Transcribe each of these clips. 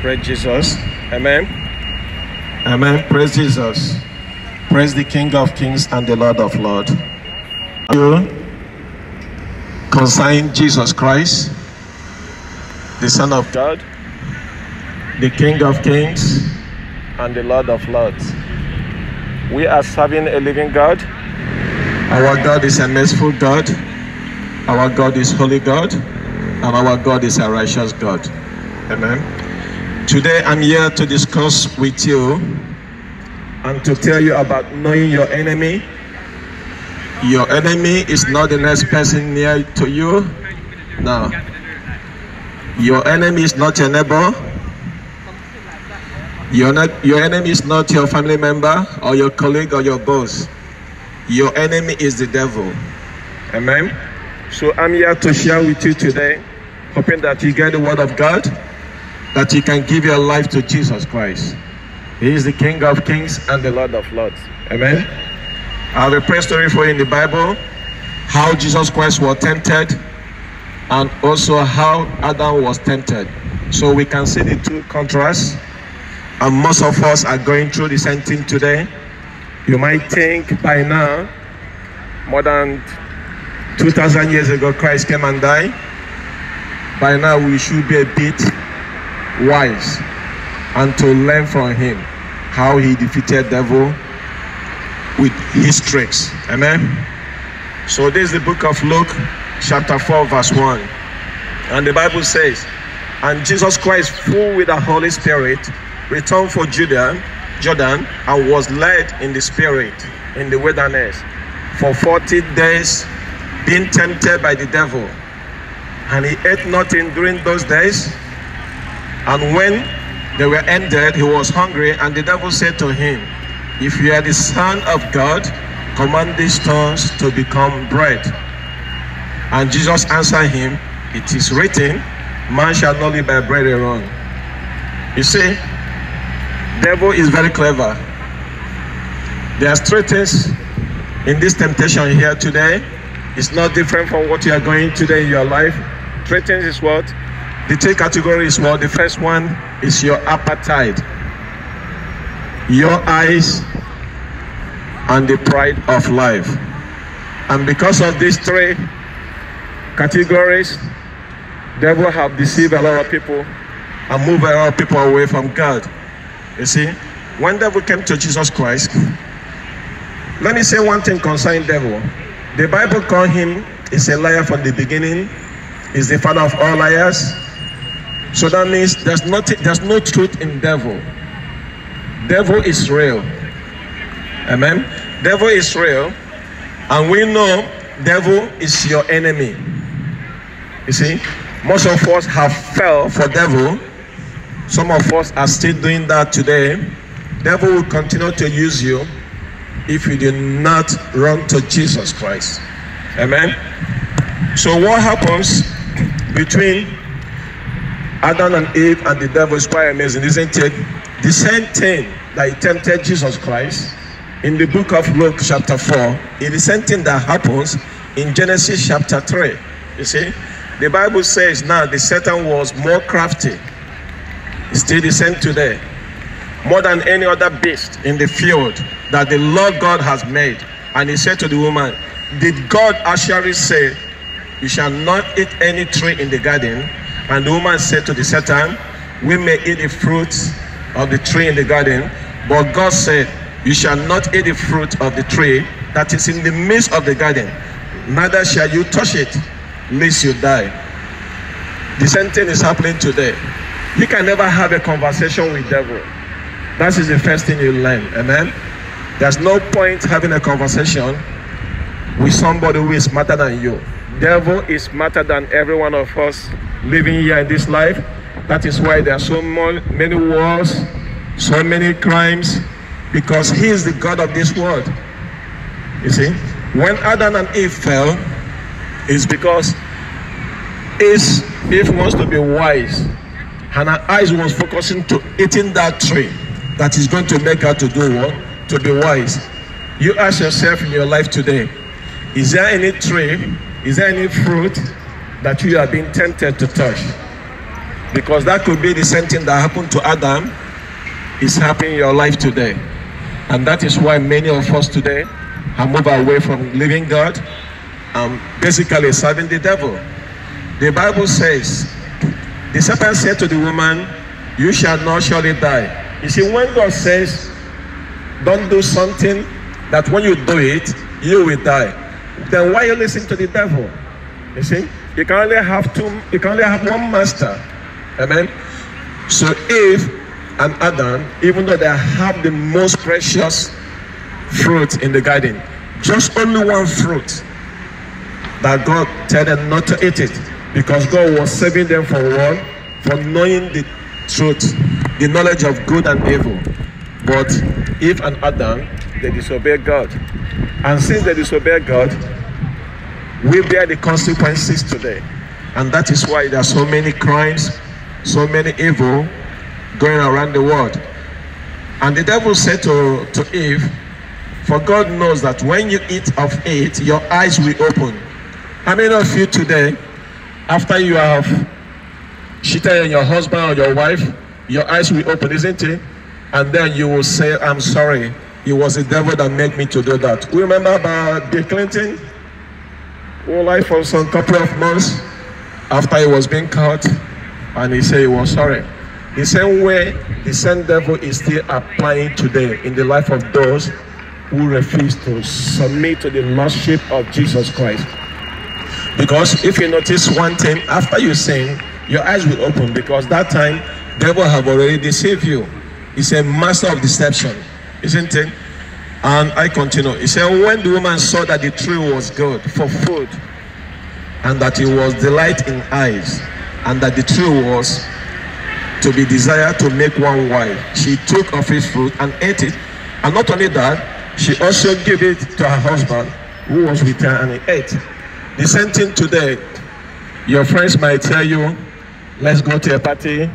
Praise Jesus. Amen. Amen. Praise Jesus. Praise the King of Kings and the Lord of Lords. You consign Jesus Christ, the Son of God, the King of Kings, And the Lord of Lords. We are serving a living God. Our God is a merciful God. Our God is holy God. And our God is a righteous God. Amen. Today I'm here to discuss with you and to tell you about knowing your enemy. Your enemy is not the next person near to you. No. Your enemy is not your neighbor. Your, not, your enemy is not your family member or your colleague or your boss. Your enemy is the devil. Amen. So I'm here to share with you today, hoping that you get the word of God, that you can give your life to Jesus Christ. He is the King of Kings and the Lord of Lords. Amen. I have a prayer story for you in the Bible, how Jesus Christ was tempted, and also how Adam was tempted. So we can see the two contrasts. And most of us are going through the same thing today. You might think by now, more than 2,000 years ago, Christ came and died. By now, we should be a bit wise and to learn from him how he defeated devil with his tricks. Amen. So this is the book of Luke, chapter 4, verse 1. And the Bible says, And Jesus Christ, full with the Holy Spirit, returned for Judah, Jordan, and was led in the Spirit in the wilderness for 40 days, being tempted by the devil. And he ate nothing during those days. And when they were ended, he was hungry, and the devil said to him, If you are the Son of God, command these stones to become bread. And Jesus answered him, It is written, Man shall not live by bread alone. You see, devil is very clever. There are things in this temptation here today. It's not different from what you are going today in your life. Three things is what? The three categories well. The first one is your appetite, your eyes, and the pride of life. And because of these three categories, devil have deceived a lot of people and moved a lot of people away from God. You see, when devil came to Jesus Christ, let me say one thing concerning devil. The Bible call him is a liar from the beginning, is the father of all liars. So that means there's nothing, there's no truth in devil. Devil is real. Amen. Devil is real, and we know devil is your enemy. You see, most of us have fell for devil. Some of us are still doing that today. Devil will continue to use you if you do not run to Jesus Christ. Amen. So what happens between Adam and Eve and the devil is quite amazing, isn't it? The same thing that he tempted Jesus Christ in the book of Luke chapter 4 is the same thing that happens in Genesis chapter 3. You see? The Bible says now the Satan was more crafty. Still the same today. More than any other beast in the field that the Lord God has made. And he said to the woman, Did God actually say, You shall not eat any tree in the garden? And the woman said to the Satan, We may eat the fruit of the tree in the garden, but God said, You shall not eat the fruit of the tree that is in the midst of the garden, neither shall you touch it, lest you die. The same thing is happening today. You can never have a conversation with devil. That is the first thing you learn. Amen. There's no point having a conversation with somebody who is smarter than you. Devil is smarter than every one of us living here in this life. That is why there are so many wars, so many crimes, because he is the God of this world. You see, when Adam and Eve fell, it's because Eve wants to be wise, and her eyes was focusing to eating that tree that is going to make her to do what? To be wise. You ask yourself in your life today, is there any tree, is there any fruit that you are being tempted to touch? Because that could be the same thing that happened to Adam is happening in your life today. And that is why many of us today have moved away from living God and basically serving the devil. The Bible says, the serpent said to the woman, You shall not surely die. You see, when God says, Don't do something that when you do it, you will die, then why you listen to the devil? You see, you can only have two, you can only have one master. Amen. So Eve and Adam, even though they have the most precious fruit in the garden, just only one fruit that God told them not to eat it because God was saving them for one, for knowing the truth, the knowledge of good and evil. But Eve and Adam, they disobeyed God. And since they disobeyed God, we bear the consequences today. And that is why there are so many crimes, so many evil going around the world. And the devil said to, to Eve, For God knows that when you eat of it, your eyes will open. How many of you today, after you have cheated on your husband or your wife, your eyes will open, isn't it? And then you will say, I'm sorry. It was the devil that made me to do that. Remember about Bill Clinton? Life for some couple of months after he was being caught, and he said he was sorry. The same way the same devil is still applying today in the life of those who refuse to submit to the lordship of Jesus Christ. Because if you notice one thing, after you sin, your eyes will open because that time devil have already deceived you. He's a master of deception, isn't it? And I continue. He said, when the woman saw that the tree was good for food, and that it was delight in eyes, and that the tree was to be desired to make one wife, she took of its fruit and ate it. And not only that, she also gave it to her husband, who was with her, and he ate. The same thing today. Your friends might tell you, let's go to a party,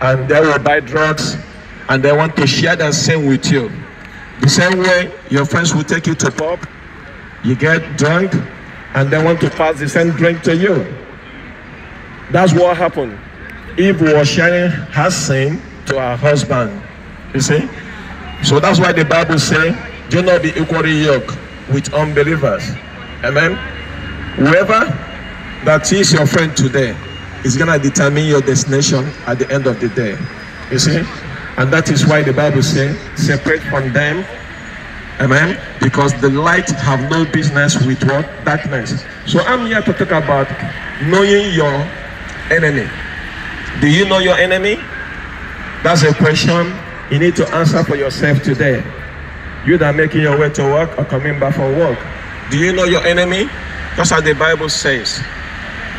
and they will buy drugs, and they want to share the same with you. The same way your friends will take you to pub, you get drunk, and they want to pass the same drink to you. That's what happened. Eve was sharing her sin to her husband. You see? So that's why the Bible says, do not be equally yoked with unbelievers. Amen. Whoever that is your friend today is gonna determine your destination at the end of the day. You see? And that is why the Bible says, separate from them. Amen. Because the light have no business with what? Darkness. So I'm here to talk about knowing your enemy. Do you know your enemy? That's a question you need to answer for yourself today. You that are making your way to work or coming back from work. Do you know your enemy? Just as the Bible says,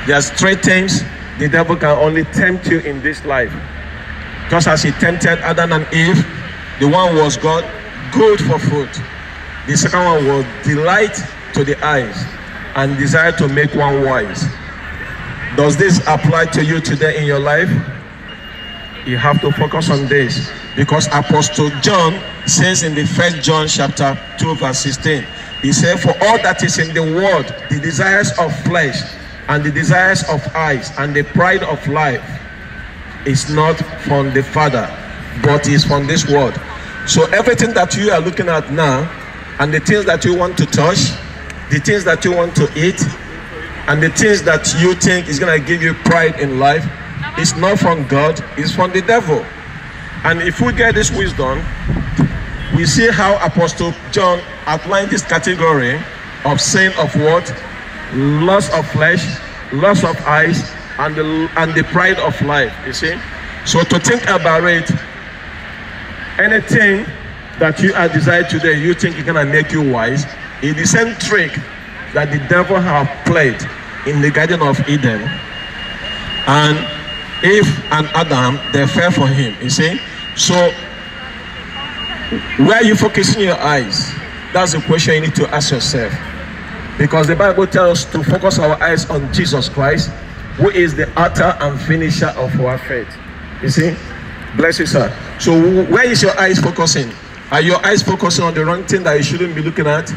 there's three things the devil can only tempt you in this life. Just as he tempted Adam and Eve, the one was God, good for food. The second one was delight to the eyes and desire to make one wise. Does this apply to you today in your life? You have to focus on this because Apostle John says in the first John chapter 2 verse 16, he said, For all that is in the world, the desires of flesh and the desires of eyes and the pride of life is not from the Father, but is from this world. So everything that you are looking at now, and the things that you want to touch, the things that you want to eat, and the things that you think is going to give you pride in life, is not from God, it's from the devil. And if we get this wisdom, we see how Apostle John outlined this category of sin of what? Loss of flesh, loss of eyes, and the, and the pride of life. You see? So to think about it, anything that you are desired today, you think is gonna make you wise, is the same trick that the devil have played in the Garden of Eden. And Eve and Adam, they fell for him. You see? So where are you focusing your eyes? That's the question you need to ask yourself. Because the Bible tells us to focus our eyes on Jesus Christ, who is the author and finisher of our faith. You see? Bless you, sir. So where is your eyes focusing? Are your eyes focusing on the wrong thing that you shouldn't be looking at?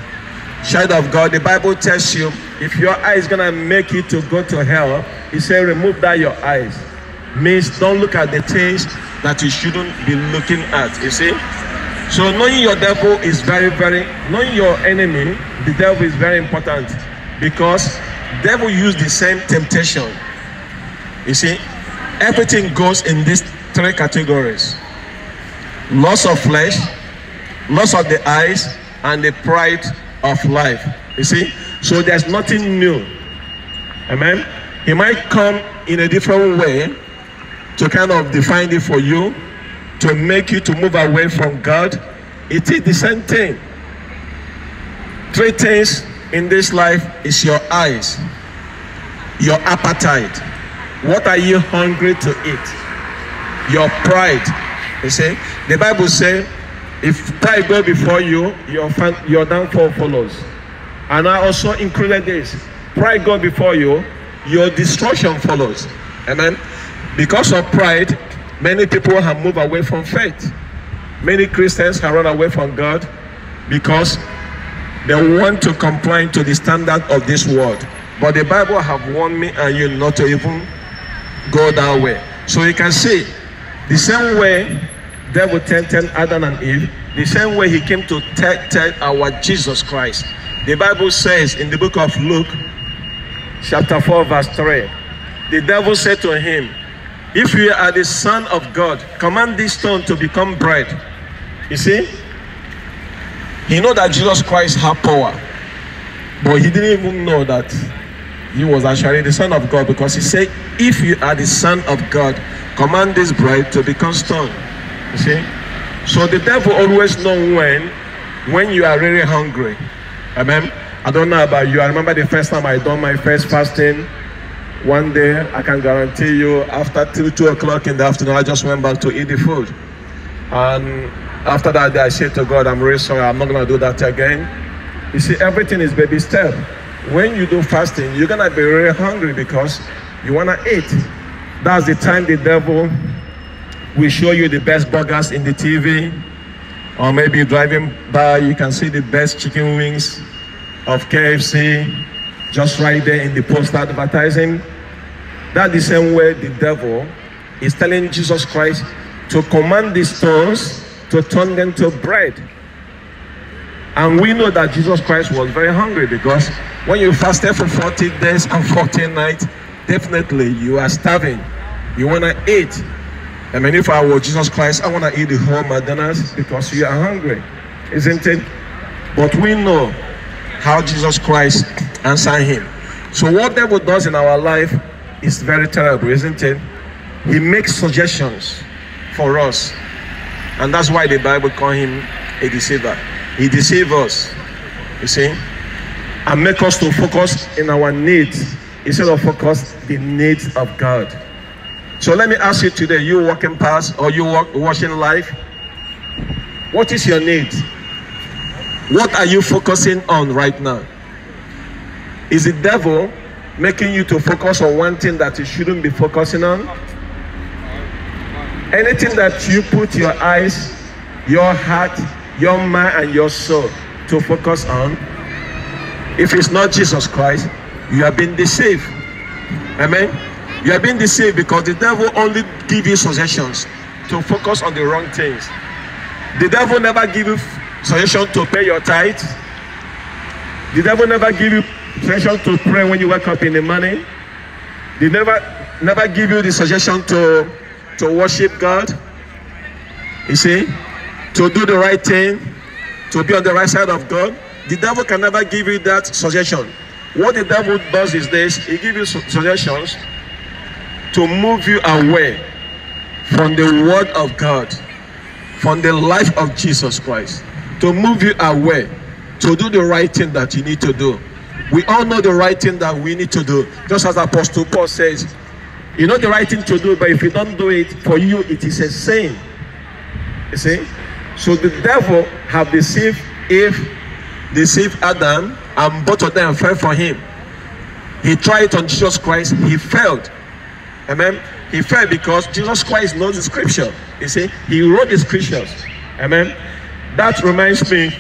Child of God, the Bible tells you if your eye is gonna make you to go to hell, He said, remove that your eyes. means don't look at the things that you shouldn't be looking at. You see? So knowing your devil is very, very knowing your enemy, the devil is very important because devil use the same temptation. You see, everything goes in these three categories: loss of flesh, loss of the eyes, and the pride of life. You see, so there's nothing new. Amen. He might come in a different way to kind of define it for you, to make you to move away from God. It is the same thing. Three things in this life is your eyes, your appetite. What are you hungry to eat? Your pride. You see, the Bible says, if pride go before you, your fan, your downfall follows. And I also included this: pride go before you, your destruction follows. Amen. Because of pride, many people have moved away from faith. Many Christians have run away from God because they want to comply to the standard of this world. But the Bible have warned me and you not to even go that way. So you can see the same way devil tempted Adam and Eve, the same way he came to tempt our Jesus Christ. The Bible says in the book of Luke, chapter 4, verse 3, the devil said to him, If you are the Son of God, command this stone to become bread. You see? He know that Jesus Christ had power, but he didn't even know that he was actually the Son of God because he said, If you are the Son of God, command this bread to become stone. You see? So the devil always know when when you are really hungry. Amen. I don't know about you. I remember the first time I done my first fasting. One day, I can guarantee you, after till two o'clock in the afternoon, I just went back to eat the food. And after that day, I said to God, I'm really sorry. I'm not gonna do that again. You see, everything is baby step. When you do fasting, you're gonna be really hungry because you wanna eat. That's the time the devil will show you the best burgers in the TV, or maybe driving by, you can see the best chicken wings of KFC just right there in the post advertising. That's the same way the devil is telling Jesus Christ to command the stones to turn them to bread. And we know that Jesus Christ was very hungry because when you fasted for 40 days and 40 nights, definitely you are starving. You want to eat. I mean, if I were Jesus Christ, I want to eat the whole McDonald's because you are hungry, isn't it? But we know how Jesus Christ answered him. So what devil does in our life is very terrible, isn't it? He makes suggestions for us. And that's why the Bible call him a deceiver. He deceives us, you see, and make us to focus in our needs instead of focus the needs of God. So let me ask you today, you walking past or you walk, watching life, what is your need? What are you focusing on right now? Is the devil making you to focus on one thing that you shouldn't be focusing on? Anything that you put your eyes, your heart, your mind, and your soul to focus on, if it's not Jesus Christ, you have been deceived. Amen. You have been deceived because the devil only give you suggestions to focus on the wrong things. The devil never give you suggestion to pay your tithe. The devil never give you suggestion to pray when you wake up in the morning. They never never give you the suggestion to to worship God. You see, to do the right thing, to be on the right side of God. The devil can never give you that suggestion. What the devil does is this: he gives you suggestions to move you away from the word of God, from the life of Jesus Christ, to move you away to do the right thing that you need to do. We all know the right thing that we need to do. Just as Apostle Paul says, you know the right thing to do, but if you don't do it, for you it is a sin. You see? So the devil have deceived Eve, deceived Adam, and both of them fell for him. He tried on Jesus Christ, he failed. Amen. He failed because Jesus Christ knows the scripture. You see, he wrote the scriptures. Amen. That reminds me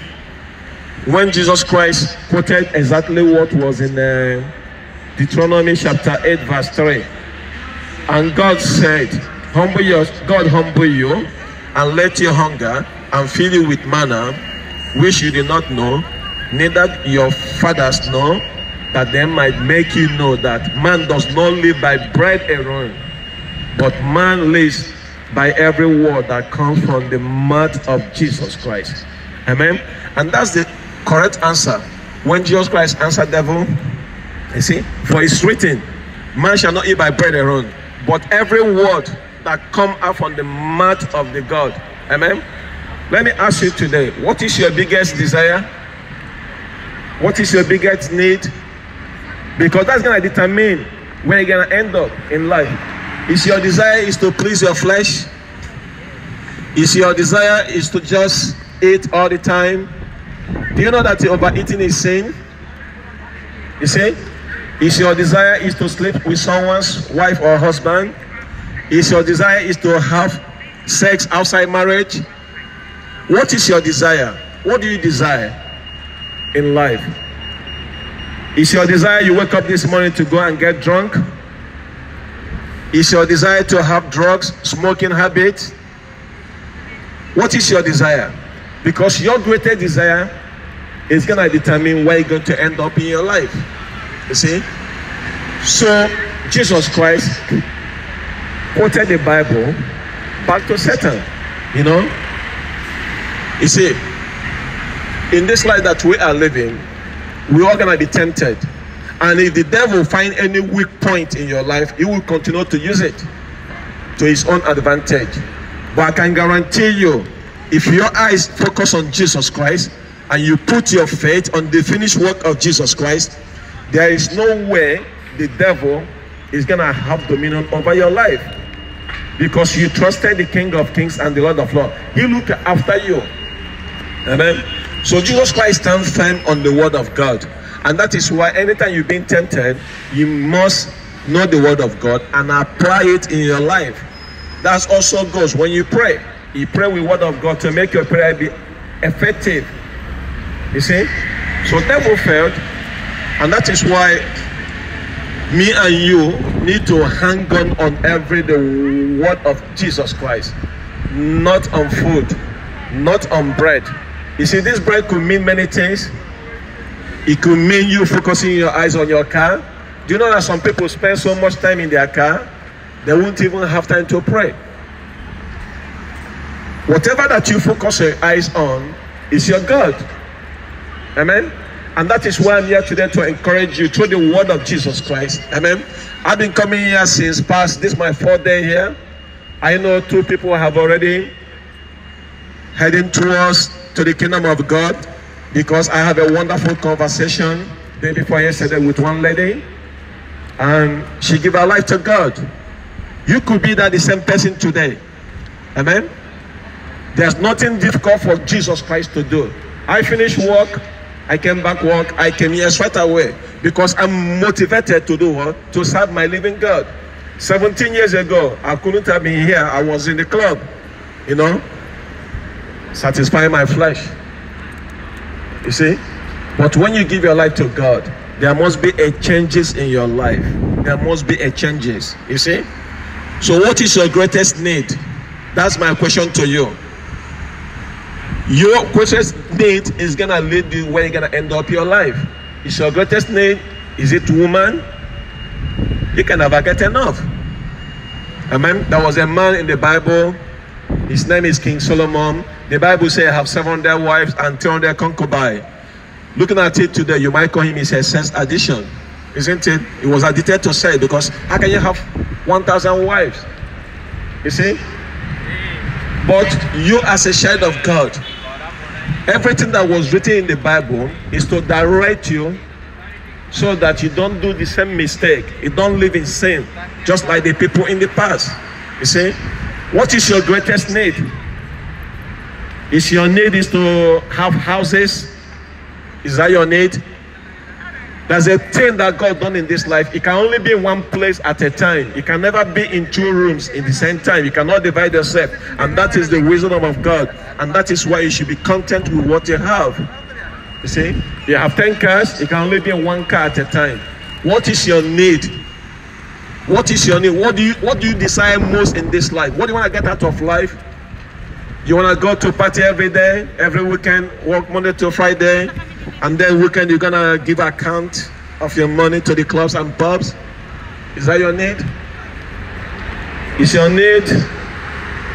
when Jesus Christ quoted exactly what was in uh, Deuteronomy chapter 8, verse 3. And God said, Humble your God humble you and let you hunger and fill you with manna, which you did not know, neither your fathers know, that they might make you know that man does not live by bread alone, but man lives by every word that comes from the mouth of Jesus Christ. Amen. And that's the correct answer. When Jesus Christ answered devil, you see, for it's written, man shall not eat by bread alone, but every word that come out from the mouth of the God. Amen. Let me ask you today, what is your biggest desire? What is your biggest need? Because that's gonna determine where you're gonna end up in life. Is your desire is to please your flesh? Is your desire is to just eat all the time? Do you know that overeating is sin? You see? Is your desire is to sleep with someone's wife or husband? Is your desire is to have sex outside marriage? What is your desire? What do you desire in life? Is your desire you wake up this morning to go and get drunk? Is your desire to have drugs, smoking habits? What is your desire? Because your greater desire is going to determine where you're going to end up in your life. You see? So, Jesus Christ quoted the Bible back to Satan. You know? You see, in this life that we are living, we are going to be tempted. And if the devil find any weak point in your life, he will continue to use it to his own advantage. But I can guarantee you, if your eyes focus on Jesus Christ and you put your faith on the finished work of Jesus Christ, there is no way the devil is going to have dominion over your life. Because you trusted the King of Kings and the Lord of Lords. He looked after you. Amen. So Jesus Christ stands firm on the word of God. And that is why anytime you've been tempted, you must know the word of God and apply it in your life. That also goes when you pray. You pray with word of God to make your prayer be effective. You see? So devil failed, and that is why me and you need to hang on on every the word of Jesus Christ, not on food, not on bread. You see, this bread could mean many things. It could mean you focusing your eyes on your car. Do you know that some people spend so much time in their car, they won't even have time to pray. Whatever that you focus your eyes on is your God. Amen. And that is why I'm here today to encourage you through the word of Jesus Christ. Amen. I've been coming here since past. This is my fourth day here. I know two people have already heading towards to the kingdom of God because I have a wonderful conversation day before yesterday with one lady, and she gave her life to God. You could be that the same person today. Amen. There's nothing difficult for Jesus Christ to do. I finished work. I came back work. I came here straight away because I'm motivated to do what? To serve my living God. 17 years ago, I couldn't have been here. I was in the club, you know, satisfying my flesh. You see? But when you give your life to God, there must be a changes in your life. There must be a changes. You see? So what is your greatest need? That's my question to you. Your greatest need is gonna lead you where you're gonna end up your life. Is your greatest need? Is it woman? You can never get enough. Amen. There was a man in the Bible. His name is King Solomon. The Bible says, have 700 wives and 200 concubines. Looking at it today, you might call him his sense addition. Isn't it? It was addicted to say because how can you have 1,000 wives? You see? But you, as a child of God, everything that was written in the Bible is to direct you so that you don't do the same mistake. You don't live in sin, just like the people in the past. You see? What is your greatest need? Is your need is to have houses? Is that your need? There's a thing that God done in this life. It can only be in one place at a time. It can never be in two rooms in the same time. You cannot divide yourself. And that is the wisdom of God. And that is why you should be content with what you have. You see? You have 10 cars, it can only be in one car at a time. What is your need? What is your need? What do you what do you desire most in this life? What do you want to get out of life? You want to go to party every day, every weekend, work Monday to Friday, and then weekend you're gonna give account of your money to the clubs and pubs. Is that your need? Is your need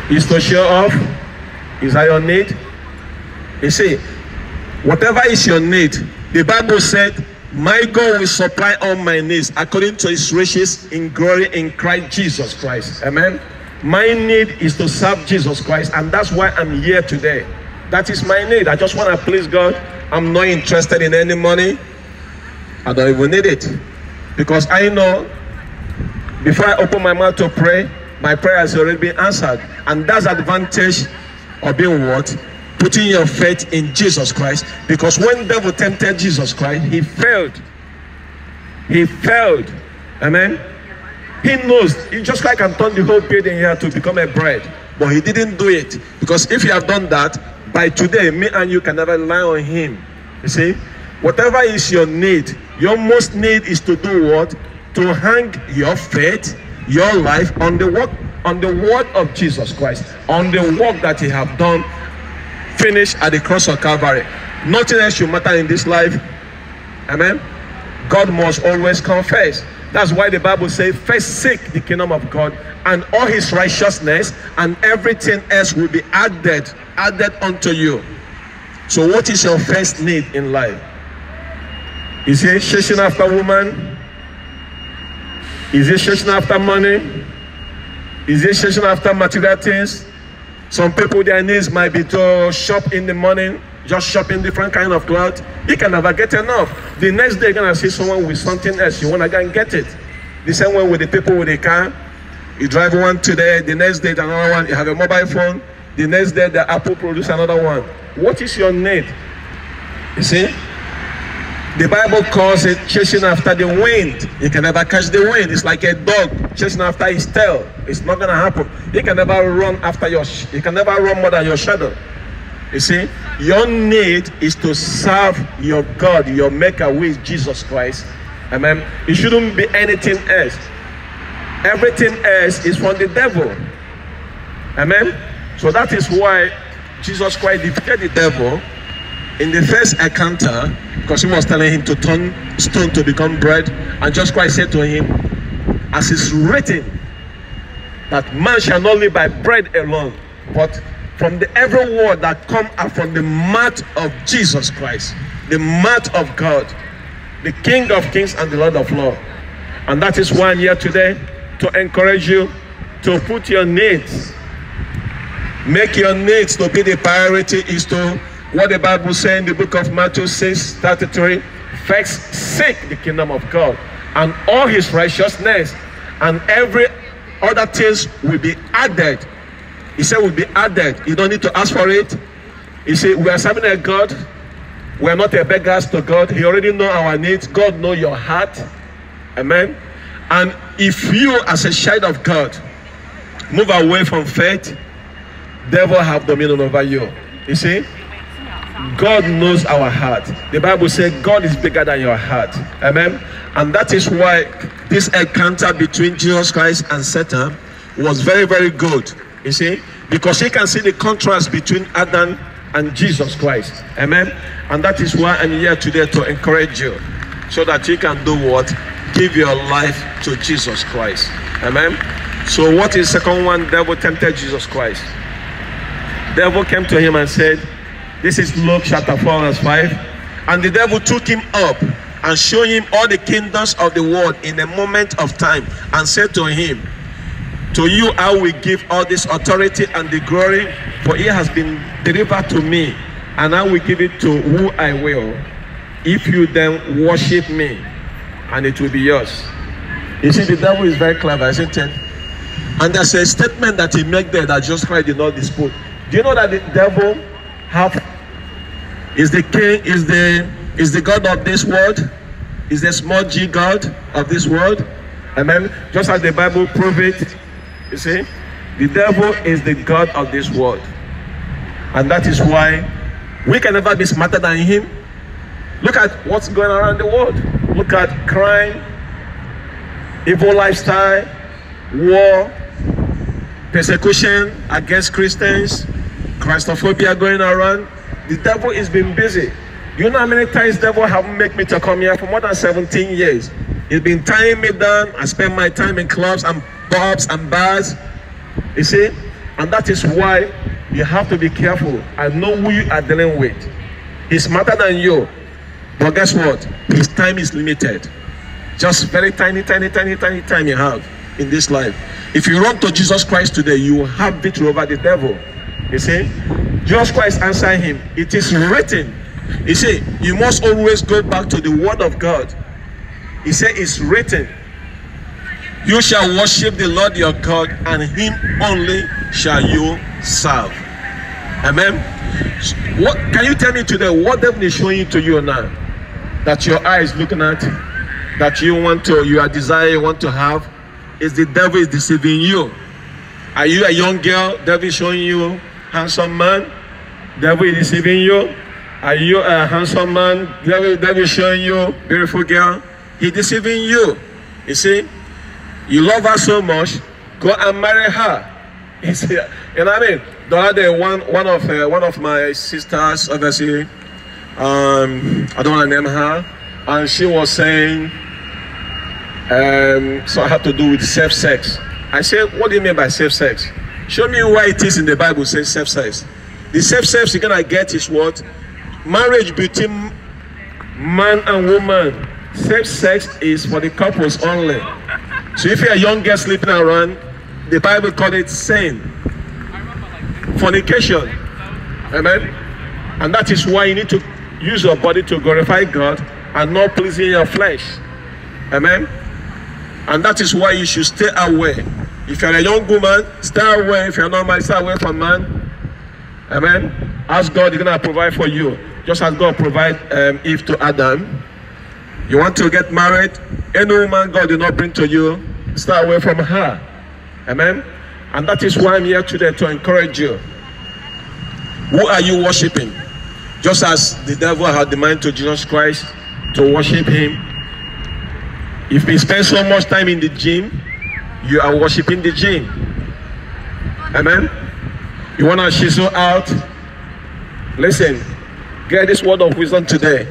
is to show off? Is that your need? You see, whatever is your need, the Bible said, My God will supply all my needs according to his riches in glory in Christ Jesus Christ. Amen. My need is to serve Jesus Christ, and that's why I'm here today. That is my need. I just want to please God. I'm not interested in any money. I don't even need it. Because I know before I open my mouth to pray, my prayer has already been answered. And that's advantage of being what? Putting your faith in Jesus Christ. Because when devil tempted Jesus Christ, he failed. He failed. Amen. He knows he just like can turn the whole building here to become a bread. But he didn't do it. Because if he had done that, by today, me and you can never rely on him. You see? Whatever is your need, your most need is to do what? To hang your faith, your life on the work, on the word of Jesus Christ, on the work that he have done, finished at the cross of Calvary. Nothing else should matter in this life. Amen. God must always confess. That's why the Bible says, first seek the kingdom of God and all his righteousness, and everything else will be added, added unto you. So, what is your first need in life? Is it chasing after woman? Is it chasing after money? Is it chasing after material things? Some people, their needs might be to shop in the morning, just shopping different kind of clothes. You can never get enough. The next day, you're gonna see someone with something else. You wanna go and get it. The same way with the people with the car. You drive one today, the next day another one. You have a mobile phone. The next day, the Apple produce another one. What is your need? You see? The Bible calls it chasing after the wind. You can never catch the wind. It's like a dog chasing after his tail. It's not gonna happen. You can never run after your. You can never run more than your shadow. You see, your need is to serve your God, your Maker, who is Jesus Christ. Amen. It shouldn't be anything else. Everything else is from the devil. Amen. So that is why Jesus Christ defeated the devil in the first encounter because he was telling him to turn stone to become bread. And Jesus Christ said to him, As is written, that man shall not live by bread alone, but from the every word that come out from the mouth of Jesus Christ, the mouth of God, the King of kings and the Lord of lords. And that is why I'm here today to encourage you to put your needs, make your needs to be the priority is to what the Bible says in the book of Matthew 6 33. First seek the kingdom of God and all his righteousness, and every other things will be added. He said We'll be added. You don't need to ask for it. He said, We are serving a God. We are not a beggars to God. He already know our needs. God know your heart. Amen. And if you, as a child of God, move away from faith, devil have dominion over you. You see? God knows our heart. The Bible says God is bigger than your heart. Amen. And that is why this encounter between Jesus Christ and Satan was very, very good. You see? Because he can see the contrast between Adam and Jesus Christ. Amen. And that is why I'm here today to encourage you so that you can do what? Give your life to Jesus Christ. Amen. So, what is second one? Devil tempted Jesus Christ. Devil came to him and said, This is Luke chapter 4, verse 5. And the devil took him up and showed him all the kingdoms of the world in a moment of time and said to him, To you I will give all this authority and the glory, for it has been delivered to me, and I will give it to who I will, if you then worship me, and it will be yours. You see, the devil is very clever, isn't it? And there's a statement that he made there that Jesus Christ did not dispute. Do you know that the devil have is the king, is the is the God of this world, is the small G God of this world? Amen. Just as the Bible prove it, you see, the devil is the God of this world. And that is why we can never be smarter than him. Look at what's going around the world. Look at crime. evil lifestyle, war, persecution against Christians, Christophobia going around. The devil is been busy. You know how many times devil have made me to come here for more than 17 years. He's been tying me down. I spend my time in clubs and pubs and bars. You see? And that is why you have to be careful and know who you are dealing with. He's smarter than you. But guess what? His time is limited. Just very tiny, tiny, tiny, tiny time you have in this life. If you run to Jesus Christ today, you will have victory over the devil. You see? Jesus Christ answered him, It is written. He said, You must always go back to the word of God. He said, It's written. You shall worship the Lord your God, and him only shall you serve. Amen. What can you tell me today? What devil is showing to you now? That your eye is looking at, that you want to, you are desire, you want to have, is the devil is deceiving you. Are you a young girl? Devil is showing you handsome man. Devil is deceiving you. Are you a handsome man? Devil, devil is showing you beautiful girl. He deceiving you. You see, you love her so much. Go and marry her. You see, you know what I mean? The other day, one one of uh, one of my sisters, obviously, um, I don't want to name her, and she was saying, um, so I had to do with safe sex. I said, what do you mean by safe sex? Show me why it is in the Bible says safe sex. The safe sex you're gonna get is what? Marriage between man and woman. Safe sex is for the couples only. So if you're a young girl sleeping around, the Bible called it sin. Fornication. Amen. And that is why you need to use your body to glorify God and not pleasing your flesh. Amen. And that is why you should stay away. If you're a young woman, stay away. If you're not married, stay away from man. Amen. Ask God, He's gonna provide for you. Just as God provided um, Eve to Adam. You want to get married? Any woman God did not bring to you, stay away from her. Amen. And that is why I'm here today to encourage you. Who are you worshiping? Just as the devil had the mind to Jesus Christ to worship him. If you spend so much time in the gym, you are worshiping the gym. Amen. You want to chisel out? Listen, get this word of wisdom today.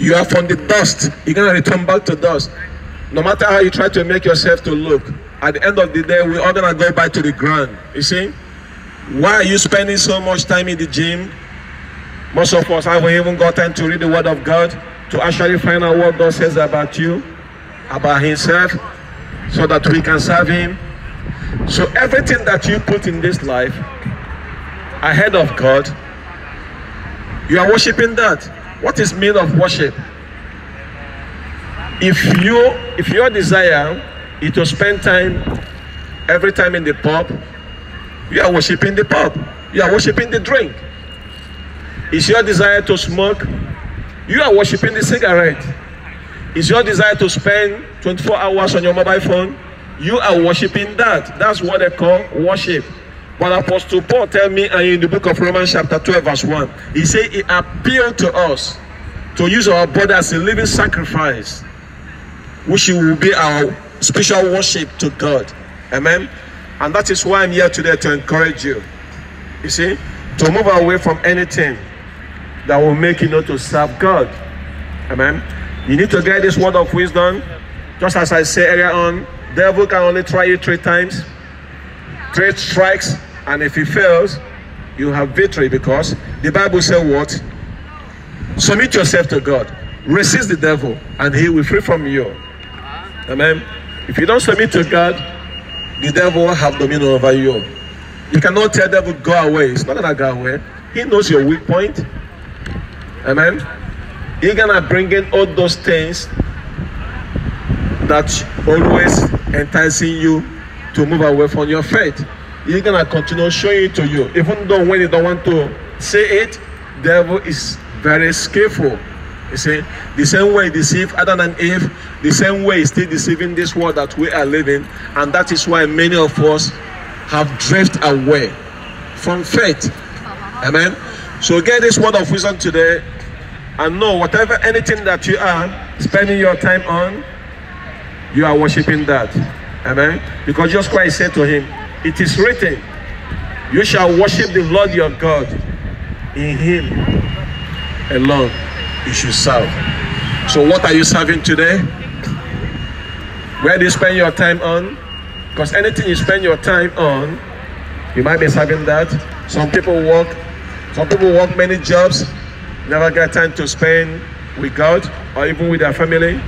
You are from the dust. You're going to return back to dust. No matter how you try to make yourself to look, at the end of the day, we're all going to go back to the ground. You see? Why are you spending so much time in the gym? Most of us haven't even got time to read the word of God, to actually find out what God says about you, about himself, so that we can serve him. So everything that you put in this life ahead of God, you are worshiping that. What is mean of worship? If you if your desire is to spend time every time in the pub, you are worshiping the pub. You are worshiping the drink. Is your desire to smoke? You are worshiping the cigarette. Is your desire to spend 24 hours on your mobile phone? You are worshiping that. That's what they call worship. But Apostle Paul tell me in the book of Romans chapter 12 verse 1, he said he appealed to us to use our body as a living sacrifice, which will be our special worship to God. Amen. And that is why I'm here today to encourage you. You see, to move away from anything that will make you not to serve God. Amen. You need to get this word of wisdom. Just as I said earlier on, devil can only try you three times. Three strikes, and if he fails, you have victory because the Bible says what? Submit yourself to God. Resist the devil, and he will free from you. Amen. If you don't submit to God, the devil will have dominion over you. You cannot tell devil, go away. It's not gonna go away. He knows your weak point. Amen. He's gonna bring in all those things that always enticing you to move away from your faith. He's gonna continue showing it to you, even though when you don't want to say it, devil is very skillful. You see, the same way he deceived Adam and Eve, the same way he's still deceiving this world that we are living, and that is why many of us have drifted away from faith. Amen. So get this word of wisdom today and know whatever anything that you are spending your time on, you are worshiping that. Amen. Because Jesus Christ said to him, It is written, You shall worship the Lord your God. In him alone you should serve. So, what are you serving today? Where do you spend your time on? Because anything you spend your time on, you might be serving that. Some people work, some people work many jobs, never get time to spend with God or even with their family.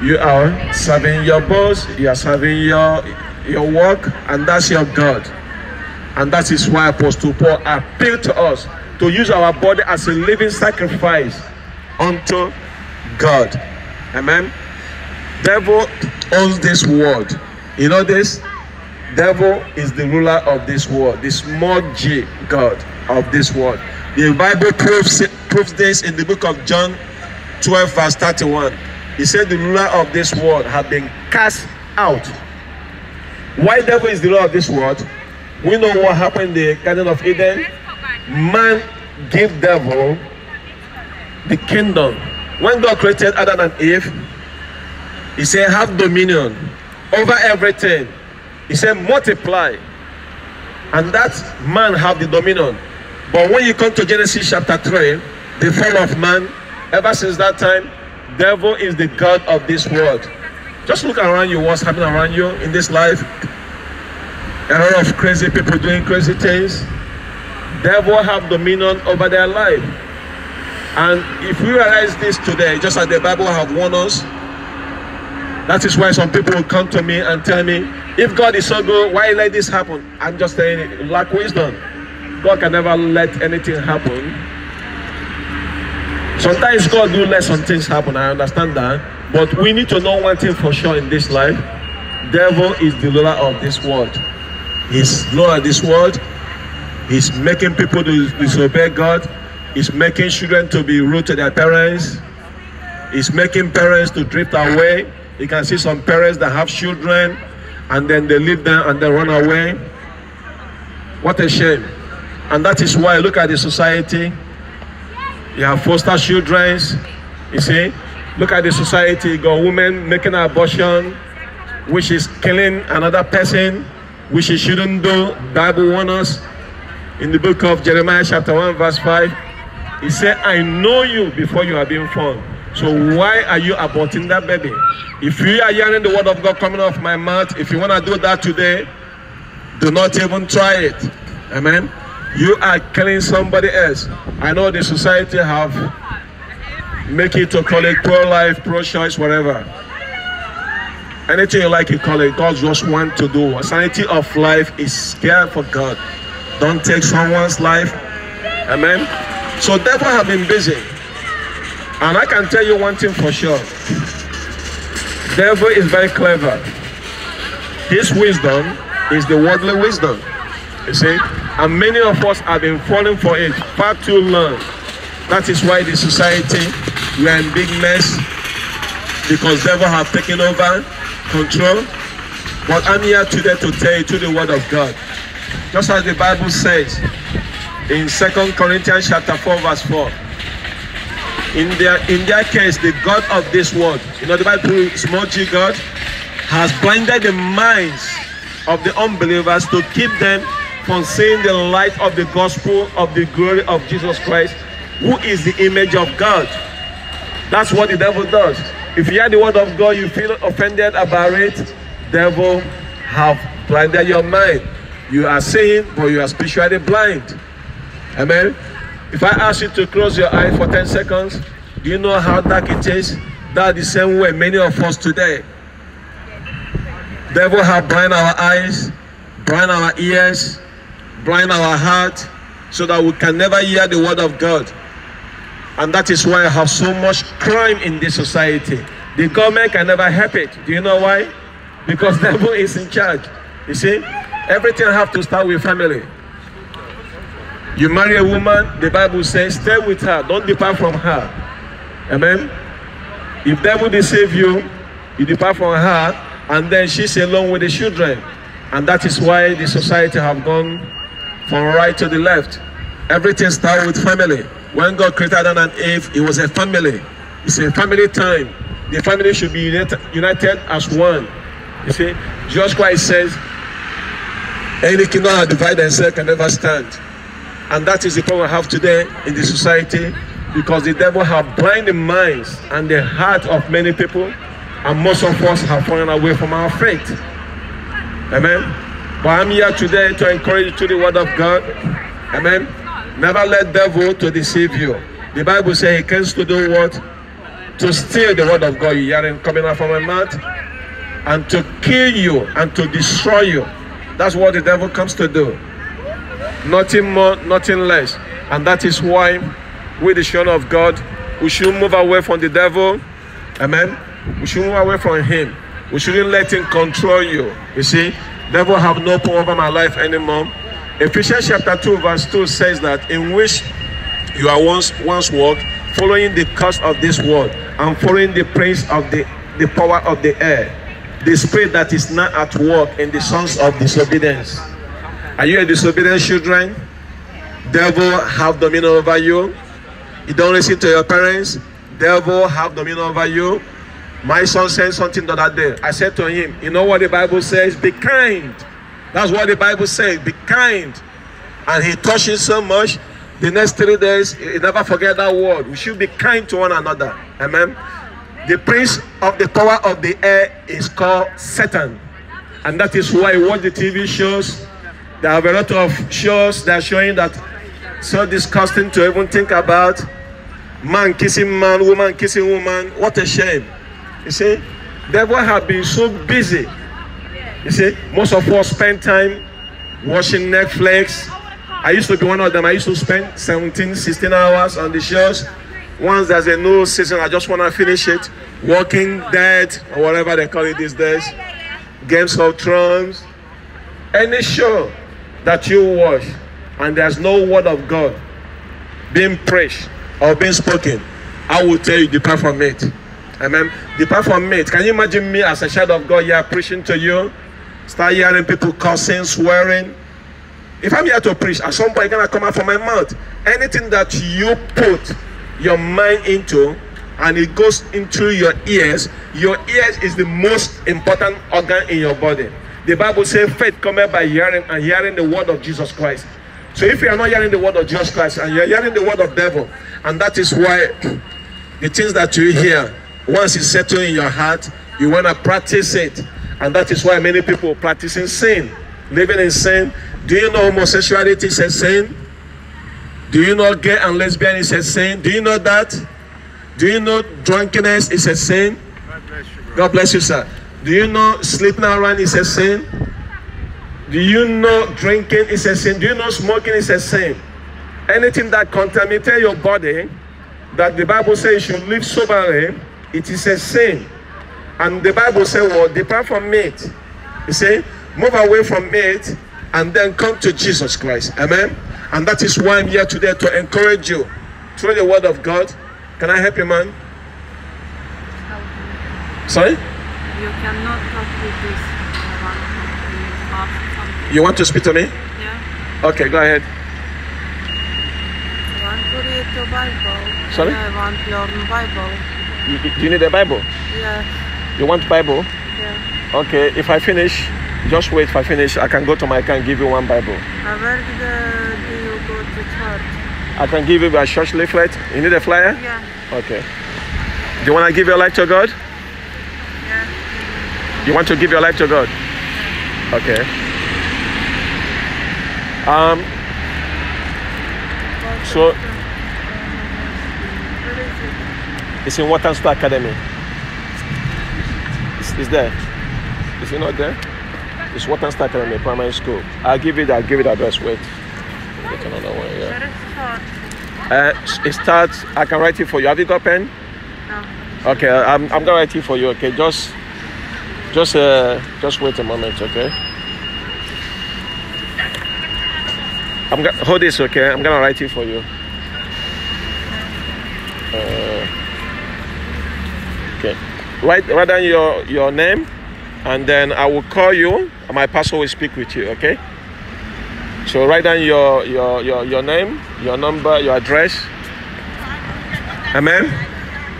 You are serving your boss, you are serving your your work, and that's your God. And that is why Apostle Paul appealed to us to use our body as a living sacrifice unto God. Amen. Devil owns this world. You know this? Devil is the ruler of this world, the small g God of this world. The Bible proves, proves this in the book of John 12, verse 31. He said the ruler of this world have been cast out. Why devil is the ruler of this world? We know what happened in the Garden of Eden. Man gave devil the kingdom. When God created Adam and Eve, he said, have dominion over everything. He said, multiply. And that man have the dominion. But when you come to Genesis chapter 3, the fall of man, ever since that time, devil is the God of this world. Just look around you, what's happening around you in this life. A lot of crazy people doing crazy things. Devil have dominion over their life. And if we realize this today, just as the Bible have warned us, that is why some people will come to me and tell me, if God is so good, why let this happen? I'm just saying, lack wisdom. God can never let anything happen. Sometimes God do let some things happen. I understand that. But we need to know one thing for sure in this life. Devil is the ruler of this world. He's Lord of this world. He's making people to disobey God. He's making children to be rude to their parents. He's making parents to drift away. You can see some parents that have children and then they leave them and they run away. What a shame. And that is why look at the society. You have foster children. You see, look at the society. You got women making abortion, which is killing another person, which she shouldn't do. Bible warns us in the book of Jeremiah chapter 1 verse 5. He said, I know you before you are being formed. So why are you aborting that baby? If you are hearing the word of God coming off my mouth, if you want to do that today, do not even try it. Amen. You are killing somebody else. I know the society have make it to call it pro-life, pro-choice, whatever. Anything you like, you call it. God just want to do. A Sanity of life is care for God. Don't take someone's life. Amen. So devil have been busy. And I can tell you one thing for sure. Devil is very clever. His wisdom is the worldly wisdom. You see? And many of us have been falling for it far too long. That is why the society, we are in big mess because devil have taken over control. But I'm here today to tell you to the word of God. Just as the Bible says in Second Corinthians chapter 4, verse 4. In their in their case, the God of this world, you know the Bible, small g God, has blinded the minds of the unbelievers to keep them from seeing the light of the gospel of the glory of Jesus Christ, who is the image of God. That's what the devil does. If you hear the word of God, you feel offended about it, devil have blinded your mind. You are seeing, but you are spiritually blind. Amen. If I ask you to close your eye for 10 seconds, do you know how dark it is? That the same way many of us today. Devil have blind our eyes, blind our ears, blind our heart, so that we can never hear the word of God. And that is why I have so much crime in this society. The government can never help it. Do you know why? Because devil is in charge. You see, everything have to start with family. You marry a woman, the Bible says, stay with her, don't depart from her. Amen. If devil deceive you, you depart from her, and then she's alone with the children. And that is why the society have gone from right to the left. Everything starts with family. When God created Adam and Eve, it was a family. It's a family time. The family should be united, as one. You see, Jesus Christ says, any kingdom that divide themselves can never stand. And that is the problem we have today in the society because the devil have blinded minds and the heart of many people and most of us have fallen away from our faith. Amen. But I'm here today to encourage you to the word of God. Amen. Never let devil to deceive you. The Bible says he comes to do what? To steal the word of God you hearing coming out from my mouth and to kill you and to destroy you. That's what the devil comes to do. Nothing more, nothing less. And that is why we, the children of God, we should move away from the devil. Amen. We should move away from him. We shouldn't let him control you. You see, devil have no power over my life anymore. Ephesians chapter 2, verse 2 says that in which you are once once walked, following the course of this world, and following the prince of the, the power of the air, the spirit that is now at work in the sons of disobedience. Are you a disobedient children? Devil have dominion over you. You don't listen to your parents. Devil have dominion over you. My son said something the other day. I said to him, You know what the Bible says? Be kind. That's what the Bible says. Be kind. And he touches so much. The next three days, he never forget that word. We should be kind to one another. Amen. The prince of the power of the air is called Satan. And that is why I watch the TV shows. There are a lot of shows that are showing that so disgusting to even think about. Man kissing man, woman kissing woman. What a shame. You see, devil have been so busy. You see, most of us spend time watching Netflix. I used to be one of them. I used to spend 17, 16 hours on the shows. Once there's a new season, I just want to finish it. Walking Dead, or whatever they call it these days. Games of Thrones. Any show that you watch and there's no word of God being preached or being spoken, I will tell you, depart from it. Amen. Depart from it. Can you imagine me as a child of God here preaching to you? Start hearing people cursing, swearing. If I'm here to preach, at some point it's gonna come out from my mouth. Anything that you put your mind into and it goes into your ears, your ears is the most important organ in your body. The Bible says faith comes by hearing and hearing the word of Jesus Christ. So if you are not hearing the word of Jesus Christ and you're hearing the word of devil, and that is why the things that you hear, once it's settled in your heart, you want to practice it. And that is why many people practicing sin, living in sin. Do you know homosexuality is a sin? Do you know gay and lesbian is a sin? Do you know that? Do you know drunkenness is a sin? God bless you, bro. God bless you, sir. Do you know sleeping around is a sin? Do you know drinking is a sin? Do you know smoking is a sin? Anything that contaminates your body, that the Bible says you should live soberly, it is a sin. And the Bible says, well, depart from it. You see, move away from it and then come to Jesus Christ. Amen. And that is why I'm here today to encourage you through the word of God. Can I help you, man? Sorry? You cannot talk with this. To. You want to speak to me? Yeah. Okay, go ahead. I want to read the Bible. Sorry? I want to learn Bible. You, you- do you need a Bible? Yes. You want Bible? Yeah. Okay, if I finish, just wait if I finish. I can go to my car and give you one Bible. Uh, where do, the, do you go to church? I can give you a church leaflet. You need a flyer? Yeah. Okay. Do you want to give your life to God? Yeah. You want to give your life to God? Okay. Um, so Where is it? it's in Watan Star Academy. It's, there. Is it not there? It's Watan Star Academy Primary School. I'll give that. I'll give the address. Wait. Get another one. Yeah. Where is church? Uh, it starts. I can write it for you. Have you got pen? No. Okay, I'm, I'm gonna write it for you. Okay, just, just, uh, just wait a moment. Okay. I'm gonna hold this. Okay, I'm gonna write it for you. Uh, write write down your your name, and then I will call you. My pastor will speak with you. Okay. So write down your your your your name, your number, your address. Amen.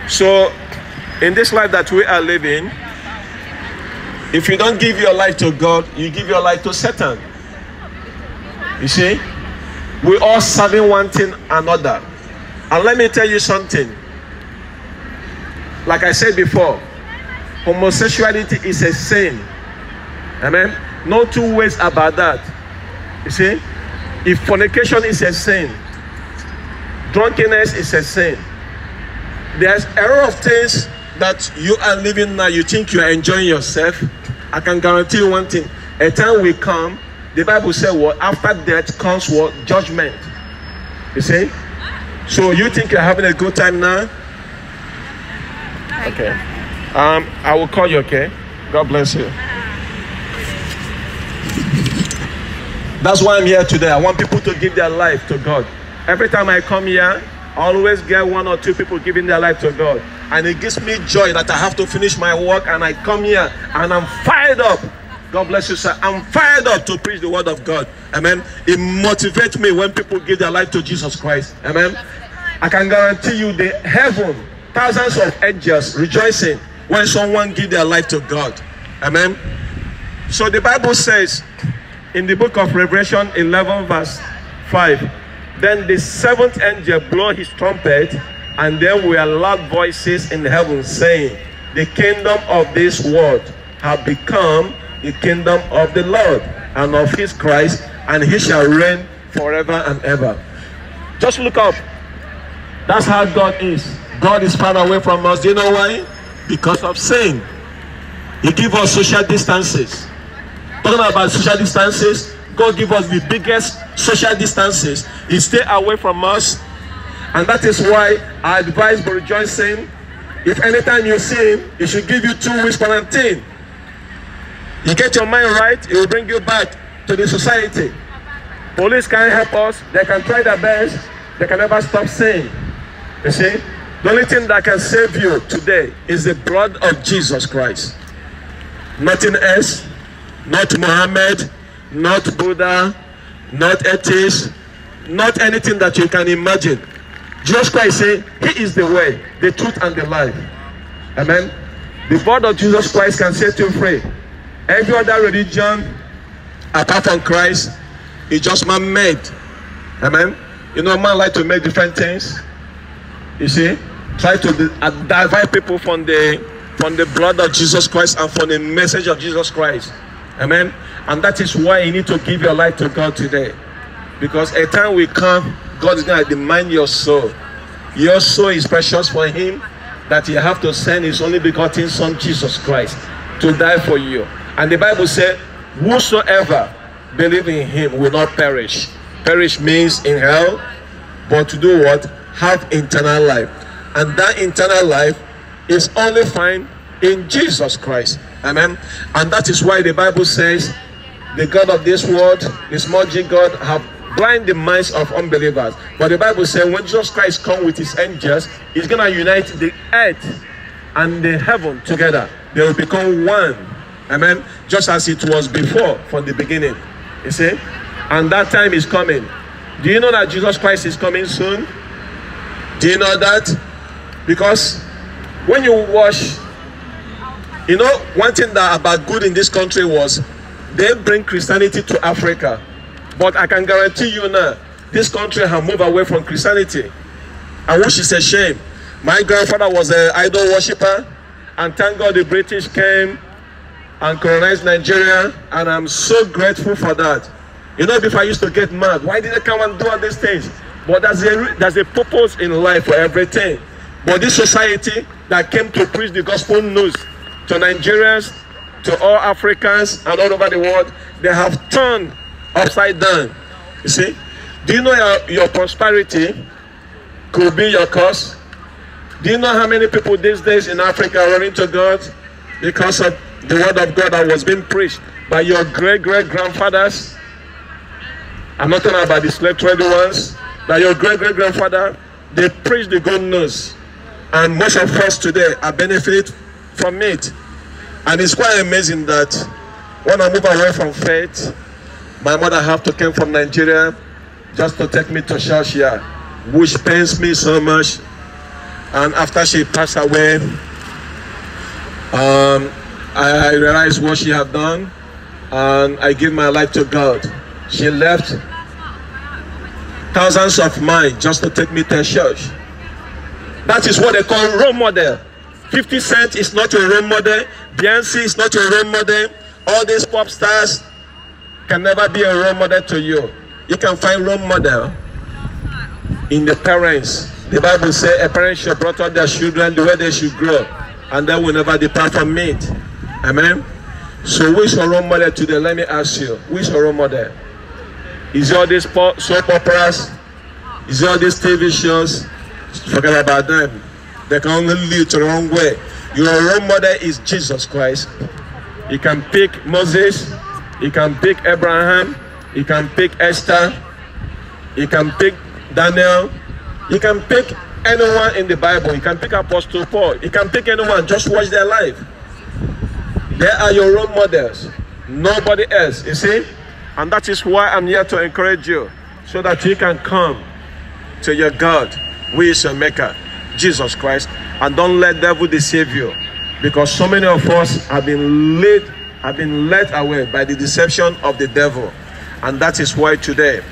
So in this life that we are living, if you don't give your life to God, you give your life to Satan. You see? We all serving one thing another. And let me tell you something. Like I said before, homosexuality is a sin. Amen. No two ways about that. You see? If fornication is a sin, drunkenness is a sin. There's a lot of things that you are living now, you think you are enjoying yourself. I can guarantee you one thing. A time will come, the Bible says what after death comes what judgment. You see? So you think you're having a good time now? Okay. Um, I will call you, okay? God bless you. That's why I'm here today. I want people to give their life to God. Every time I come here, I always get one or two people giving their life to God. And it gives me joy that I have to finish my work and I come here and I'm fired up. God bless you, sir. I'm fired up to preach the word of God. Amen. It motivates me when people give their life to Jesus Christ. Amen. I can guarantee you the heaven, thousands of angels rejoicing when someone give their life to God. Amen. So the Bible says in the book of Revelation 11 verse 5, then the seventh angel blow his trumpet and there were loud voices in heaven saying, the kingdom of this world have become the kingdom of the Lord and of his Christ and he shall reign forever and ever. Just look up. That's how God is. God is far away from us. Do you know why? Because of sin. He give us social distances. Talking about social distances, God give us the biggest social distances. He stay away from us. And that is why I advise Boris Johnson, if anytime you see him, he should give you two weeks quarantine. You get your mind right, it will bring you back to the society. Police can't help us. They can try their best. They can never stop sin. You see? The only thing that can save you today is the blood of Jesus Christ. Nothing else. Not Muhammad, not Buddha, not atheist, not anything that you can imagine. Jesus Christ said, He is the way, the truth, and the life. Amen. The blood of Jesus Christ can set you free. Every other religion, apart from Christ, is just man-made. Amen. You know, man like to make different things. You see, try to uh, divide people from the from the blood of Jesus Christ and from the message of Jesus Christ. Amen. And that is why you need to give your life to God today. Because a time will come, God is going to demand your soul. Your soul is precious for Him that He have to send His only begotten Son, Jesus Christ, to die for you. And the Bible said, Whosoever believe in Him will not perish. Perish means in hell, but to do what? Have internal life. And that internal life is only found in Jesus Christ. Amen. And that is why the Bible says the God of this world, this magic God, have blind the minds of unbelievers. But the Bible says when Jesus Christ comes with his angels, he's gonna unite the earth and the heaven together. They will become one. Amen. Just as it was before from the beginning. You see? And that time is coming. Do you know that Jesus Christ is coming soon? Do you know that? Because when you wash you know, one thing that about good in this country was they bring Christianity to Africa. But I can guarantee you now, this country has moved away from Christianity. I wish it's a shame. My grandfather was an idol worshiper, and thank God the British came and colonized Nigeria, and I'm so grateful for that. You know, before I used to get mad, why did they come and do all these things? But there's a, there's a purpose in life for everything. But this society that came to preach the gospel news to Nigerians, to all Africans, and all over the world, they have turned upside down. You see? Do you know your, your prosperity could be your cause? Do you know how many people these days in Africa are running to God because of the word of God that was being preached by your great great grandfathers? I'm not talking about the slave trade ones, but your great great grandfather, they preached the good news. And most of us today are benefit from it. And it's quite amazing that when I move away from faith, my mother have to come from Nigeria just to take me to church which pains me so much. And after she passed away, Um, I, I realized what she had done, and I give my life to God. She left thousands of mine just to take me to church. That is what they call role model. 50 Cent is not your role model. Beyonce is not your role model. All these pop stars can never be a role model to you. You can find role model in the parents. The Bible says a parent should brought up their children the way they should grow, and they will never depart from it. Amen. So, which role model today? Let me ask you. Which role model? Is all these soap operas? Is all these TV shows? Forget about them. They can only lead to the wrong way. Your role model is Jesus Christ. You can pick Moses. You can pick Abraham. You can pick Esther. You can pick Daniel. You can pick anyone in the Bible. You can pick Apostle Paul. You can pick anyone. Just watch their life. They are your role models. Nobody else. You see? And that is why I'm here to encourage you. So that you can come to your God, who is your maker, Jesus Christ. And don't let devil deceive you. Because so many of us have been led, have been led away by the deception of the devil. And that is why today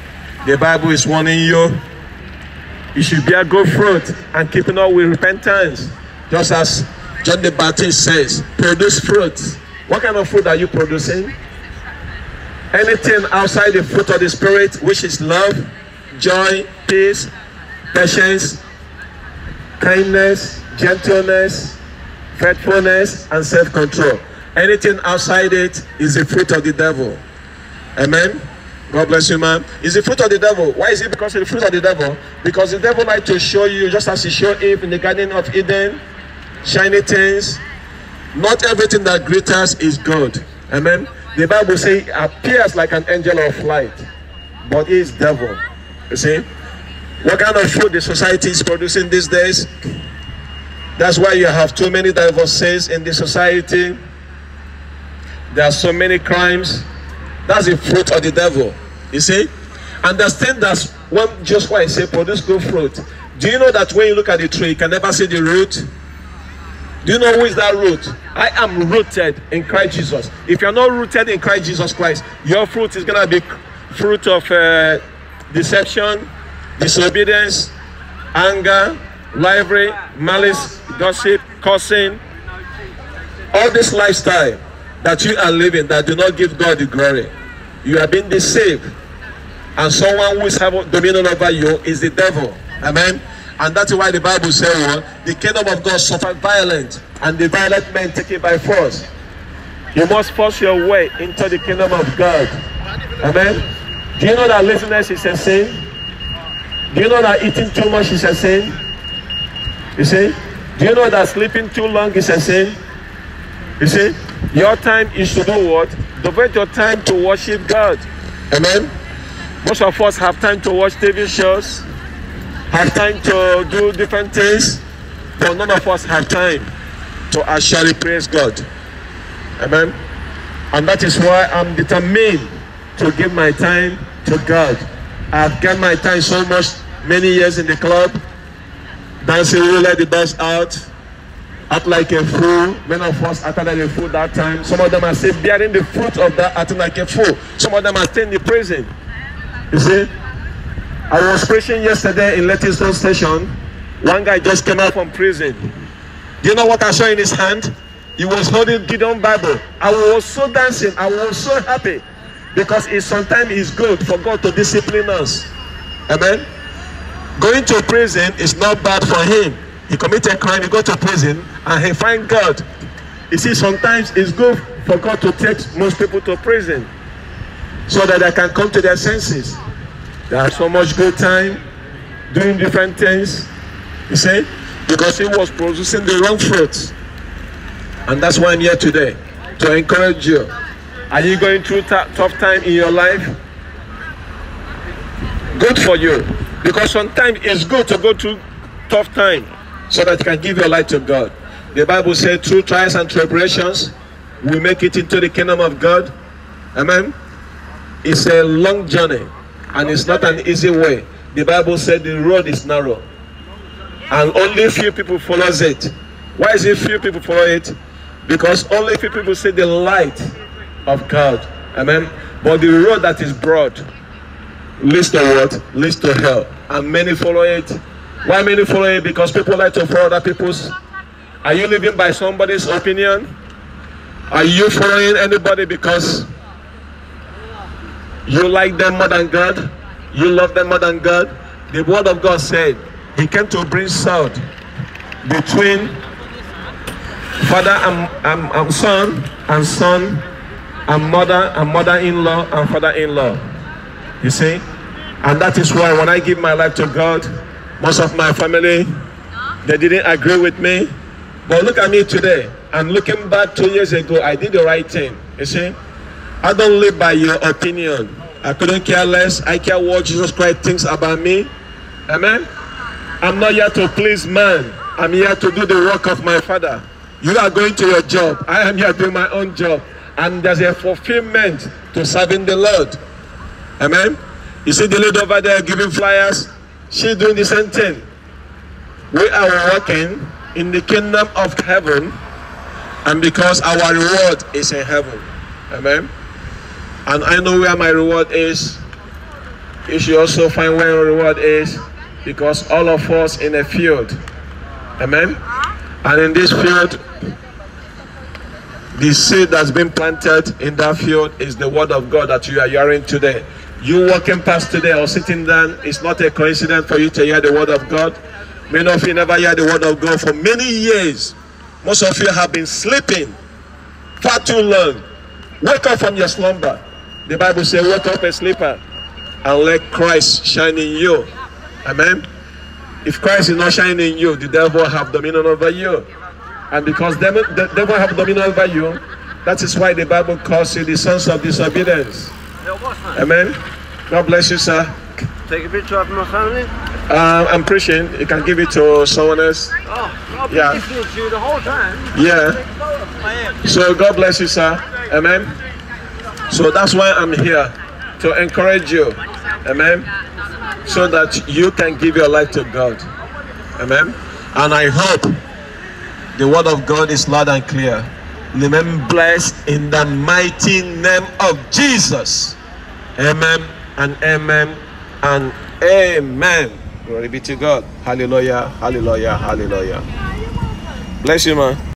the Bible is warning you. You should bear good fruit and keeping up with repentance. Just as John the Baptist says, produce fruit. What kind of fruit are you producing? Anything outside the fruit of the Spirit, which is love, joy, peace, patience, kindness, gentleness, faithfulness, and self control. Anything outside it is the fruit of the devil. Amen. God bless you, man. Is the fruit of the devil. Why is it because of the fruit of the devil? Because the devil like to show you, just as he showed Eve in the Garden of Eden, shiny things. Not everything that glitters is good. Amen. The Bible says appears like an angel of light, but is devil. You see? What kind of food the society is producing these days? That's why you have too many divorces in the society. There are so many crimes. That's the fruit of the devil. You see? Understand that when just why I say produce good fruit. Do you know that when you look at the tree, you can never see the root? Do you know who is that root? I am rooted in Christ Jesus. If you're not rooted in Christ Jesus Christ, your fruit is going to be fruit of uh, deception, disobedience, anger, library, malice, gossip, cursing. All this lifestyle that you are living that do not give God the glory. You are being deceived. And someone who is having dominion over you is the devil. Amen. And that's why the Bible says, well, the kingdom of God suffered violence, and the violent men take it by force. You must force your way into the kingdom of God. Amen. Do you know that laziness is a sin? Do you know that eating too much is a sin? You see? Do you know that sleeping too long is a sin? You see? Your time is to do what? Devote your time to worship God. Amen. Most of us have time to watch TV shows, have time to do different things, but none of us have time to actually praise God. Amen. And that is why I'm determined to give my time to God. I've given my time so much, many years in the club, dancing, we let the best out, act like a fool. Many of us acted like a fool that time. Some of them are still bearing the fruit of that acting like a fool. Some of them are still in the prison. You see? I was preaching yesterday in Leytonstone Station. One guy just came out from prison. Do you know what I saw in his hand? He was holding Gideon Bible. I was so dancing. I was so happy. Because it sometimes is good for God to discipline us. Amen. Going to prison is not bad for him. He committed a crime, he go to prison, and he find God. You see, sometimes it's good for God to take most people to prison so that they can come to their senses. They have so much good time doing different things. You see, because he was producing the wrong fruits. And that's why I'm here today to encourage you. Are you going through tough time in your life? Good for you. Because sometimes it's good to go through tough time so that you can give your life to God. The Bible says through trials and tribulations, we make it into the kingdom of God. Amen. It's a long journey and it's not an easy way. The Bible said the road is narrow and only few people follows it. Why is it few people follow it? Because only few people see the light of God. Amen. But the road that is broad leads to what? Leads to hell. And many follow it. Why many follow it? Because people like to follow other people's. Are you living by somebody's opinion? Are you following anybody because you like them more than God? You love them more than God? The word of God said he came to bring sword between father and, and, and son and son and mother and mother-in-law and father-in-law. You see? And that is why when I give my life to God, most of my family, they didn't agree with me. But look at me today. And looking back two years ago, I did the right thing. You see? I don't live by your opinion. I couldn't care less. I care what Jesus Christ thinks about me. Amen. I'm not here to please man. I'm here to do the work of my father. You are going to your job. I am here doing my own job. And there's a fulfillment to serving the Lord. Amen. You see the lady over there giving flyers? She's doing the same thing. We are working in the kingdom of heaven, and because our reward is in heaven. Amen. And I know where my reward is. You should also find where your reward is because all of us in a field. Amen. And in this field, the seed that's been planted in that field is the word of God that you are hearing today. You walking past today or sitting down, it's not a coincidence for you to hear the word of God. Many of you never hear the word of God for many years. Most of you have been sleeping far too long. Wake up from your slumber. The Bible says, Wake up a sleeper and let Christ shine in you. Amen. If Christ is not shining in you, the devil have dominion over you. And because devil, the devil have dominion over you, that is why the Bible calls you the sons of disobedience. Amen. God bless you, sir. Take a picture of my family. Uh, I'm preaching. You can give it to someone else. Oh, Yeah. to you the whole time. Yeah. So God bless you, sir. Amen. So that's why I'm here to encourage you. Amen. So that you can give your life to God. Amen. And I hope the word of God is loud and clear. Remain blessed in the mighty name of Jesus. Amen and amen and amen. Glory be to God. Hallelujah. Hallelujah. Hallelujah. Bless you, man.